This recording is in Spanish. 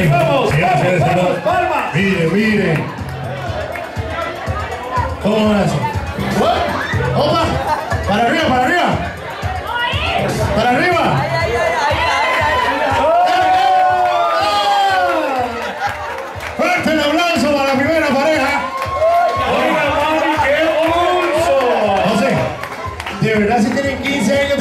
Ahí vamos, Señores, vamos, vamos, palmas. Mire, mire. ¿Cómo van a hacer? ¡Opa! ¡Para arriba, para arriba! ¡Para arriba! ¡Fuerte el aplauso para la primera pareja! Oiga, mami, qué pulso. José, ¿de verdad si tienen 15 años